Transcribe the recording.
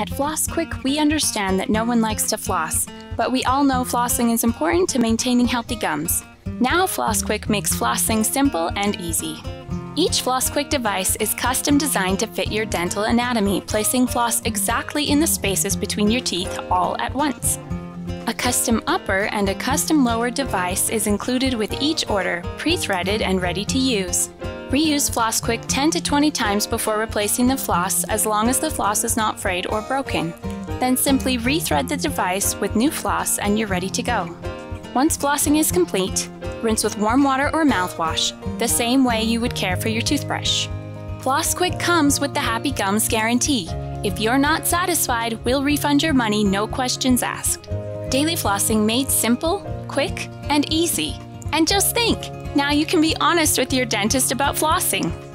At FlossQuick, we understand that no one likes to floss, but we all know flossing is important to maintaining healthy gums. Now FlossQuick makes flossing simple and easy. Each FlossQuick device is custom designed to fit your dental anatomy, placing floss exactly in the spaces between your teeth all at once. A custom upper and a custom lower device is included with each order, pre-threaded and ready to use. Reuse FlossQuick 10 to 20 times before replacing the floss as long as the floss is not frayed or broken. Then simply rethread the device with new floss and you're ready to go. Once flossing is complete, rinse with warm water or mouthwash, the same way you would care for your toothbrush. FlossQuick comes with the Happy Gums guarantee. If you're not satisfied, we'll refund your money, no questions asked. Daily flossing made simple, quick, and easy. And just think, now you can be honest with your dentist about flossing.